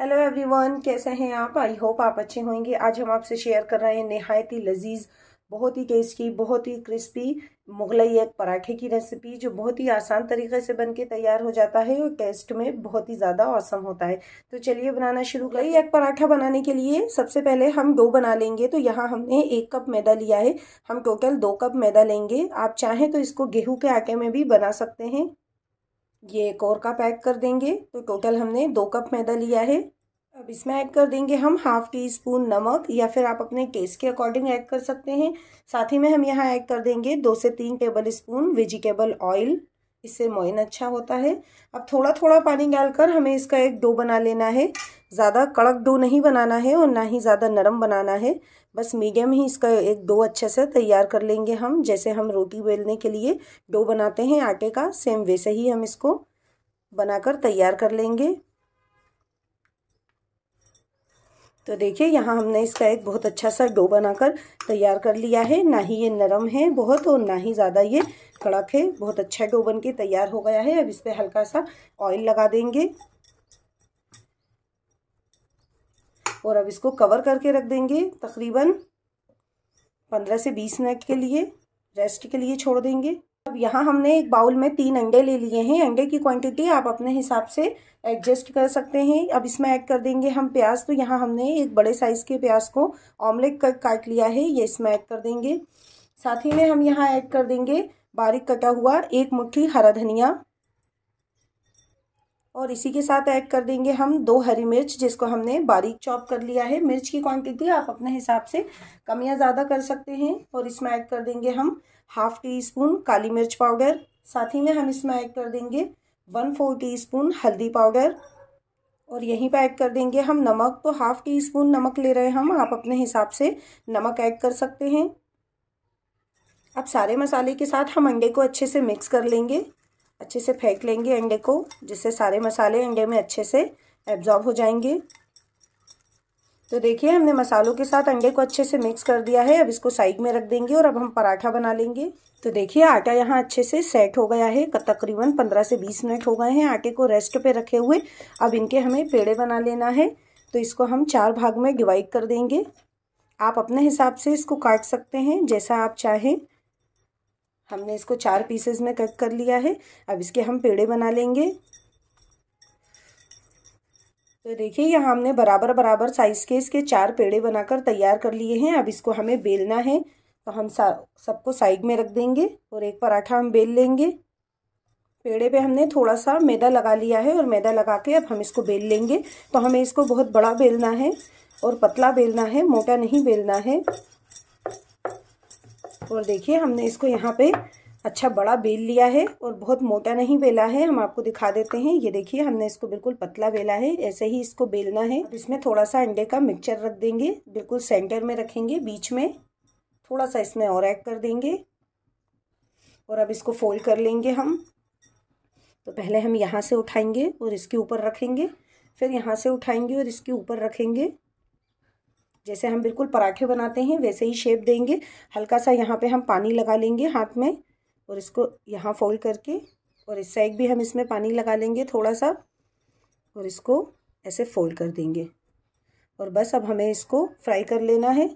Hello everyone कैसे हैं आप? आई होप आप अच्छे होंगे। आज हम आपसे शेयर कर रहे हैं नहायत ही लजीज। बहुत ही टेस्टी बहुत ही क्रिस्पी मुगलई एक पराठे की रेसिपी जो बहुत ही आसान तरीके से बन के तैयार हो जाता है और टेस्ट में बहुत ही ज़्यादा औसम होता है। तो चलिए बनाना शुरू करिए एक पराठा बनाने के लिए सबसे पहले हम डो बना लेंगे। तो यहाँ हमने एक कप मैदा लिया है। हम टोटल दो कप मैदा लेंगे। आप चाहें तो इसको गेहूँ के आटे में भी बना सकते हैं। ये एक और कप ऐड कर देंगे। तो टोटल हमने दो कप मैदा लिया है। अब इसमें ऐड कर देंगे हम हाफ़ टी स्पून नमक या फिर आप अपने टेस्ट के अकॉर्डिंग ऐड कर सकते हैं। साथ ही में हम यहाँ ऐड कर देंगे दो से तीन टेबल स्पून वेजिटेबल ऑयल इससे मोइन अच्छा होता है। अब थोड़ा थोड़ा पानी डालकर हमें इसका एक डो बना लेना है। ज़्यादा कड़क डो नहीं बनाना है और ना ही ज़्यादा नरम बनाना है। बस मीडियम ही इसका एक डो अच्छे से तैयार कर लेंगे हम, जैसे हम रोटी बेलने के लिए डो बनाते हैं आटे का, सेम वैसे ही हम इसको बनाकर तैयार कर लेंगे। तो देखिए, यहाँ हमने इसका एक बहुत अच्छा सा डो बनाकर तैयार कर लिया है। ना ही ये नरम है बहुत और ना ही ज़्यादा ये कड़क है। बहुत अच्छा डो बन के तैयार हो गया है। अब इस पर हल्का सा ऑयल लगा देंगे। और अब इसको कवर करके रख देंगे तकरीबन पंद्रह से बीस मिनट के लिए रेस्ट के लिए छोड़ देंगे। अब यहाँ हमने एक बाउल में तीन अंडे ले लिए हैं। अंडे की क्वांटिटी आप अपने हिसाब से एडजस्ट कर सकते हैं। अब इसमें ऐड कर देंगे हम प्याज। तो यहाँ हमने एक बड़े साइज़ के प्याज को ऑमलेट कट काट लिया है। ये इसमें ऐड कर देंगे। साथ ही में हम यहाँ ऐड कर देंगे बारीक कटा हुआ एक मुट्ठी हरा धनिया। और इसी के साथ ऐड कर देंगे हम दो हरी मिर्च, जिसको हमने बारीक चॉप कर लिया है। मिर्च की क्वांटिटी आप अपने हिसाब से कम या ज़्यादा कर सकते हैं। और इसमें ऐड कर देंगे हम हाफ़ टी स्पून काली मिर्च पाउडर। साथ ही में हम इसमें ऐड कर देंगे वन फोर टी स्पून हल्दी पाउडर। और यहीं पर ऐड कर देंगे हम नमक। तो हाफ़ टी स्पून नमक ले रहे हैं हम। आप अपने हिसाब से नमक ऐड कर सकते हैं। अब सारे मसाले के साथ हम अंडे को अच्छे से मिक्स कर लेंगे। अच्छे से फेंक लेंगे अंडे को, जिससे सारे मसाले अंडे में अच्छे से एब्जॉर्ब हो जाएँगे। तो देखिए, हमने मसालों के साथ अंडे को अच्छे से मिक्स कर दिया है। अब इसको साइड में रख देंगे और अब हम पराठा बना लेंगे। तो देखिए, आटा यहाँ अच्छे से सेट हो गया है। तकरीबन पंद्रह से बीस मिनट हो गए हैं आटे को रेस्ट पे रखे हुए। अब इनके हमें पेड़े बना लेना है। तो इसको हम चार भाग में डिवाइड कर देंगे। आप अपने हिसाब से इसको काट सकते हैं, जैसा आप चाहें। हमने इसको चार पीसेस में कट कर लिया है। अब इसके हम पेड़े बना लेंगे। तो देखिए, यहाँ हमने बराबर बराबर साइज़ के इसके चार पेड़े बनाकर तैयार कर लिए हैं। अब इसको हमें बेलना है। तो हम सबको साइड में रख देंगे और एक पराठा हम बेल लेंगे। पेड़े पे हमने थोड़ा सा मैदा लगा लिया है और मैदा लगा के अब हम इसको बेल लेंगे। तो हमें इसको बहुत बड़ा बेलना है और पतला बेलना है, मोटा नहीं बेलना है। और देखिए, हमने इसको यहाँ पे अच्छा बड़ा बेल लिया है और बहुत मोटा नहीं बेला है। हम आपको दिखा देते हैं। ये देखिए, हमने इसको बिल्कुल पतला बेला है। ऐसे ही इसको बेलना है। इसमें थोड़ा सा अंडे का मिक्सचर रख देंगे। बिल्कुल सेंटर में रखेंगे। बीच में थोड़ा सा इसमें और ऐड कर देंगे। और अब इसको फोल्ड कर लेंगे हम। तो पहले हम यहाँ से उठाएँगे और इसके ऊपर रखेंगे। फिर यहाँ से उठाएँगे और इसके ऊपर रखेंगे। जैसे हम बिल्कुल पराठे बनाते हैं, वैसे ही शेप देंगे। हल्का सा यहाँ पे हम पानी लगा लेंगे हाथ में और इसको यहाँ फोल्ड करके और इस साइड भी हम इसमें पानी लगा लेंगे थोड़ा सा और इसको ऐसे फोल्ड कर देंगे। और बस अब हमें इसको फ्राई कर लेना है।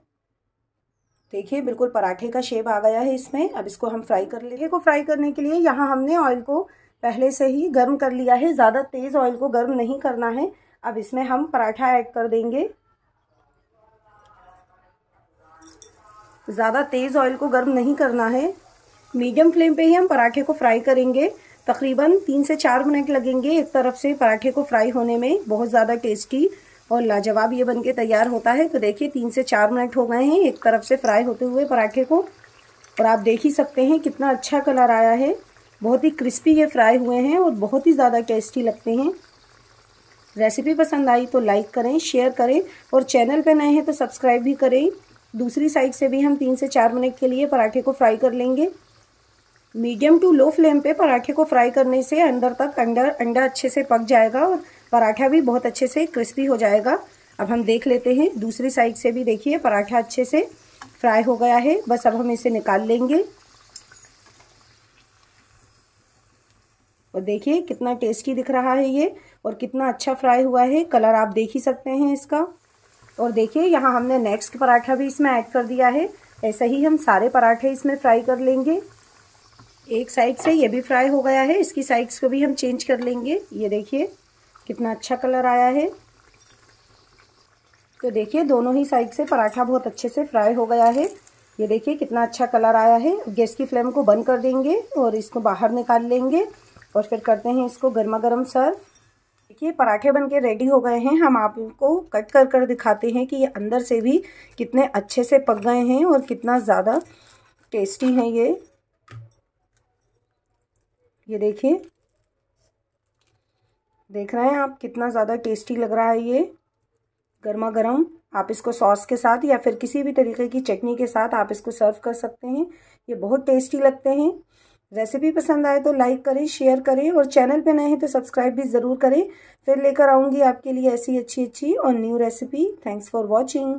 देखिए, बिल्कुल पराठे का शेप आ गया है इसमें। अब इसको हम फ्राई कर लेंगे। को फ्राई करने के लिए यहाँ हमने ऑयल को पहले से ही गर्म कर लिया है। ज़्यादा तेज़ ऑयल को गर्म नहीं करना है। अब इसमें हम पराठा ऐड कर देंगे। ज़्यादा तेज़ ऑयल को गर्म नहीं करना है। मीडियम फ्लेम पे ही हम पराठे को फ्राई करेंगे। तकरीबन तीन से चार मिनट लगेंगे एक तरफ़ से पराठे को फ्राई होने में। बहुत ज़्यादा टेस्टी और लाजवाब ये बनके तैयार होता है। तो देखिए, तीन से चार मिनट हो गए हैं एक तरफ़ से फ्राई होते हुए पराठे को। और आप देख ही सकते हैं कितना अच्छा कलर आया है। बहुत ही क्रिस्पी ये फ्राई हुए हैं और बहुत ही ज़्यादा टेस्टी लगते हैं। रेसिपी पसंद आई तो लाइक करें शेयर करें और चैनल पर नए हैं तो सब्सक्राइब भी करें। दूसरी साइड से भी हम तीन से चार मिनट के लिए पराठे को फ्राई कर लेंगे। मीडियम टू लो फ्लेम पे पराठे को फ्राई करने से अंदर तक अंडा अंडा अच्छे से पक जाएगा और पराठा भी बहुत अच्छे से क्रिस्पी हो जाएगा। अब हम देख लेते हैं, दूसरी साइड से भी देखिए, पराठा अच्छे से फ्राई हो गया है। बस अब हम इसे निकाल लेंगे। और देखिए, कितना टेस्टी दिख रहा है ये और कितना अच्छा फ्राई हुआ है। कलर आप देख ही सकते हैं इसका। और देखिए, यहाँ हमने नेक्स्ट पराठा भी इसमें ऐड कर दिया है। ऐसा ही हम सारे पराठे इसमें फ्राई कर लेंगे। एक साइड से ये भी फ्राई हो गया है, इसकी साइड्स को भी हम चेंज कर लेंगे। ये देखिए, कितना अच्छा कलर आया है। तो देखिए, दोनों ही साइड से पराठा बहुत अच्छे से फ्राई हो गया है। ये देखिए, कितना अच्छा कलर आया है। गैस की फ्लेम को बंद कर देंगे और इसको बाहर निकाल लेंगे। और फिर करते हैं इसको गर्मा गर्म सर्व देखिए, पराठे बन के रेडी हो गए हैं। हम आपको कट कर कर दिखाते हैं कि ये अंदर से भी कितने अच्छे से पक गए हैं और कितना ज़्यादा टेस्टी हैं ये। ये देखिए। देख रहे हैं आप कितना ज़्यादा टेस्टी लग रहा है ये। गर्मा गर्म आप इसको सॉस के साथ या फिर किसी भी तरीके की चटनी के साथ आप इसको सर्व कर सकते हैं। ये बहुत टेस्टी लगते हैं। रेसिपी पसंद आए तो लाइक करें शेयर करें और चैनल पे नए हैं तो सब्सक्राइब भी ज़रूर करें। फिर लेकर आऊँगी आपके लिए ऐसी अच्छी अच्छी और new recipe thanks for watching